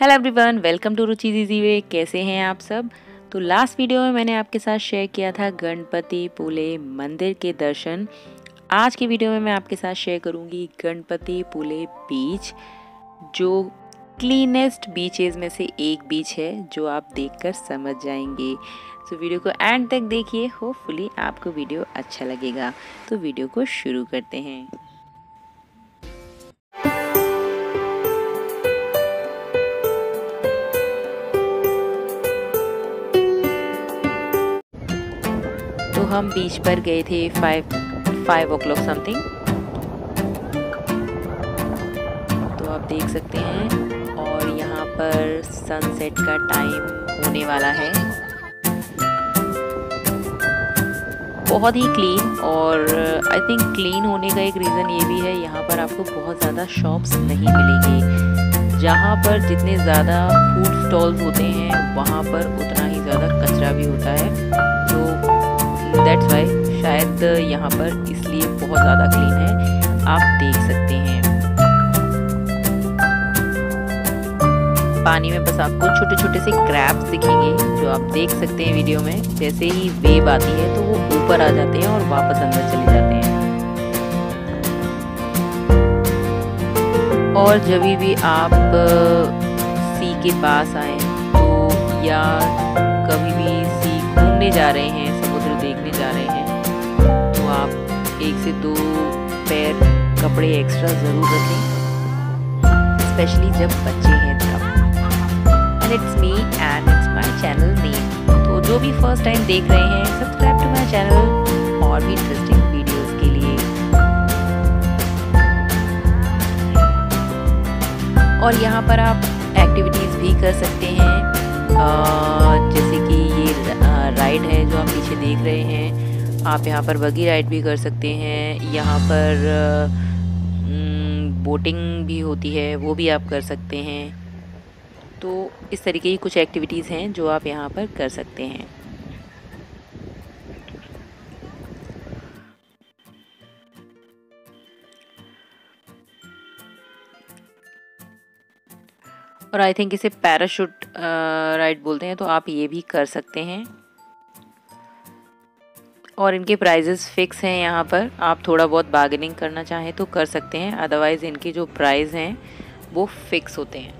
Hello everyone welcome to Ruchi दीदी वे कैसे हैं आप सब? तो लास्ट वीडियो में मैंने आपके साथ शेयर किया था गणपति पुले मंदिर के दर्शन। आज की वीडियो में मैं आपके साथ शेयर करूँगी गणपति पुले बीच जो क्लीनेस्ट बीचेस में से एक बीच है, जो आप देखकर समझ जाएँगे। तो वीडियो को एंड तक देखिए होपफुली आपको वीडियो अच्छा लगेगा। तो वीडियो को शुरू करते हैं। हम बीच पर गए थे five five o'clock something तो आप देख सकते हैं, और यहाँ पर सनसेट का टाइम होने वाला है। बहुत ही क्लीन और आई थिंक क्लीन होने का एक रीज़न ये भी है, यहाँ पर आपको बहुत ज़्यादा शॉप्स नहीं मिलेंगे। जहाँ पर जितने ज़्यादा फ़ूड स्टॉल्स होते हैं, वहाँ पर उतना ही ज़्यादा कचरा भी होता है। दैट्स वाई शायद यहाँ पर इसलिए बहुत ज़्यादा क्लीन है। आप देख सकते हैं। पानी में बस आपको छोटे छोटे से क्रैब्स दिखेंगे, जो आप देख सकते हैं वीडियो में। जैसे ही वेव आती है तो वो ऊपर आ जाते हैं और वापस अंदर चले जाते हैं। और जब भी आप सी के पास आए तो या कभी भी सी घूमने जा रहे हैं एक से दो पैर कपड़े एक्स्ट्रा ज़रूर रखें स्पेशली जब बच्चे हैं तब। And it's me and it's my channel name तो जो भी फ़र्स्ट टाइम देख रहे हैं सब्सक्राइब टू माय चैनल और भी इंटरेस्टिंग वीडियोस के लिए। और यहाँ पर आप एक्टिविटीज़ भी कर सकते हैं। जैसे कि ये राइड है जो आप पीछे देख रहे हैं। आप यहाँ पर बगी राइड भी कर सकते हैं, यहाँ पर बोटिंग भी होती है, वो भी आप कर सकते हैं। तो इस तरीके की कुछ एक्टिविटीज़ हैं जो आप यहाँ पर कर सकते हैं। और आई थिंक इसे पैराशूट राइड बोलते हैं तो आप ये भी कर सकते हैं। और इनके प्राइजेस फिक्स हैं यहाँ पर। आप थोड़ा बहुत बार्गेनिंग करना चाहें तो कर सकते हैं। अदरवाइज़ इनके जो प्राइस हैं, वो फिक्स होते हैं।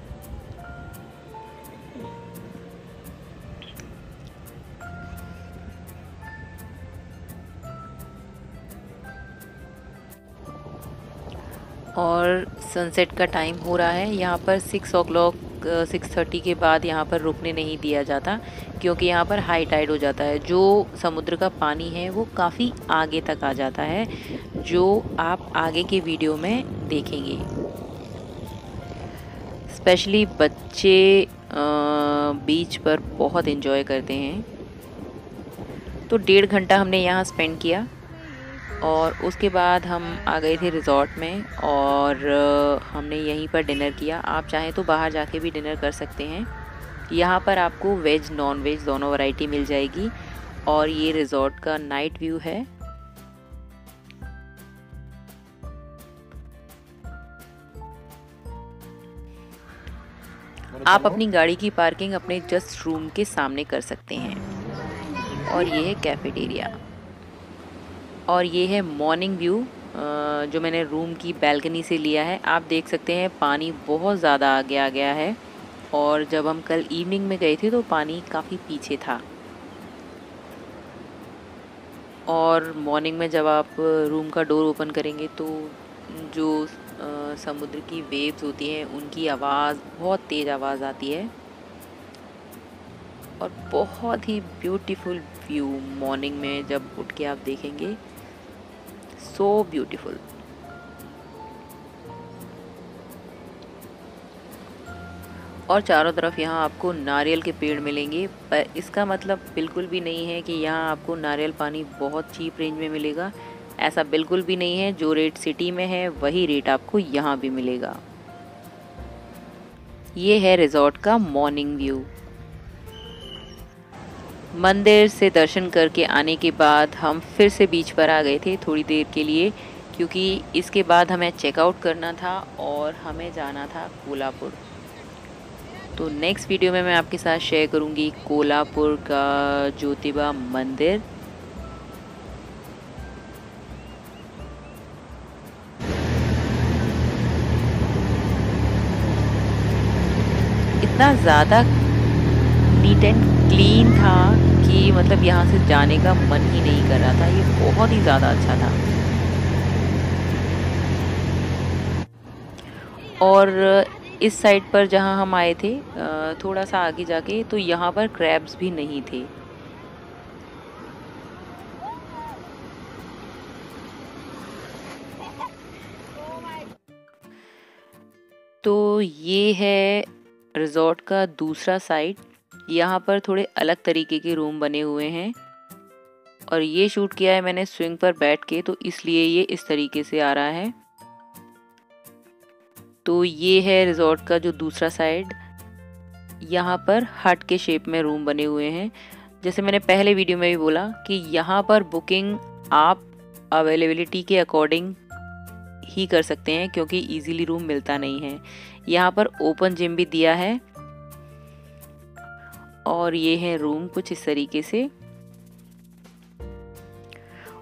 और सनसेट का टाइम हो रहा है। यहाँ पर six o'clock six thirty के बाद यहाँ पर रुकने नहीं दिया जाता, क्योंकि यहाँ पर हाई टाइड हो जाता है। जो समुद्र का पानी है, वो काफ़ी आगे तक आ जाता है, जो आप आगे के वीडियो में देखेंगे। स्पेशली बच्चे बीच पर बहुत इन्जॉय करते हैं। तो डेढ़ घंटा हमने यहाँ स्पेंड किया। और उसके बाद हम आ गए थे रिज़ॉर्ट में और हमने यहीं पर डिनर किया। आप चाहें तो बाहर जाके भी डिनर कर सकते हैं। यहाँ पर आपको वेज नॉन वेज दोनों वैरायटी मिल जाएगी और ये रिज़ॉर्ट का नाइट व्यू है। आप अपनी गाड़ी की पार्किंग अपने जस्ट रूम के सामने कर सकते हैं। और ये है कैफेटेरिया। और ये है मॉर्निंग व्यू जो मैंने रूम की बैल्कनी से लिया है। आप देख सकते हैं, पानी बहुत ज़्यादा आगे आ गया है। और जब हम कल इवनिंग में गए थे तो पानी काफ़ी पीछे था। और मॉर्निंग में जब आप रूम का डोर ओपन करेंगे तो जो समुद्र की वेव्स होती हैं, उनकी आवाज़, बहुत तेज़ आवाज़ आती है। और बहुत ही ब्यूटीफुल व्यू मॉर्निंग में जब उठ के आप देखेंगे। सो ब्यूटीफुल और चारों तरफ़ यहाँ आपको नारियल के पेड़ मिलेंगे। पर इसका मतलब बिल्कुल भी नहीं है कि यहाँ आपको नारियल पानी बहुत चीप रेंज में मिलेगा। ऐसा बिल्कुल भी नहीं है। जो रेट सिटी में है, वही रेट आपको यहाँ भी मिलेगा। ये है रिजॉर्ट का मॉर्निंग व्यू। मंदिर से दर्शन करके आने के बाद हम फिर से बीच पर आ गए थे थोड़ी देर के लिए, क्योंकि इसके बाद हमें चेकआउट करना था और हमें जाना था कोल्हापुर। तो नेक्स्ट वीडियो में मैं आपके साथ शेयर करूँगी कोल्हापुर का ज्योतिबा मंदिर। इतना ज़्यादा नीट एंड क्लीन था कि मतलब यहाँ से जाने का मन ही नहीं कर रहा था। ये बहुत ही ज़्यादा अच्छा था। और इस साइड पर जहाँ हम आए थे थोड़ा सा आगे जाके तो यहाँ पर क्रैब्स भी नहीं थे। तो ये है रिज़ॉर्ट का दूसरा साइड यहाँ पर थोड़े अलग तरीके के रूम बने हुए हैं। और ये शूट किया है मैंने स्विंग पर बैठ के तो इसलिए ये इस तरीके से आ रहा है। तो ये है रिज़ॉर्ट का जो दूसरा साइड। यहाँ पर हट के शेप में रूम बने हुए हैं। जैसे मैंने पहले वीडियो में भी बोला कि यहाँ पर बुकिंग आप अवेलेबिलिटी के अकॉर्डिंग ही कर सकते हैं, क्योंकि इजीली रूम मिलता नहीं है। यहाँ पर ओपन जिम भी दिया है। और ये है रूम कुछ इस तरीके से।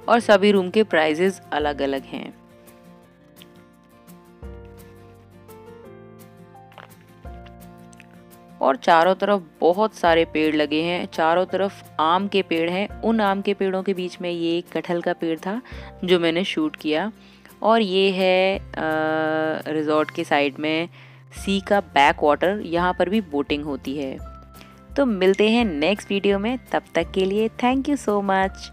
और सभी रूम के प्राइजेस अलग अलग हैं। और चारों तरफ़ बहुत सारे पेड़ लगे हैं। चारों तरफ़ आम के पेड़ हैं। उन आम के पेड़ों के बीच में ये एक कटहल का पेड़ था, जो मैंने शूट किया। और ये है रिज़ॉर्ट के साइड में सी का बैक वाटर यहाँ पर भी बोटिंग होती है। तो मिलते हैं नेक्स्ट वीडियो में। तब तक के लिए थैंक यू सो मच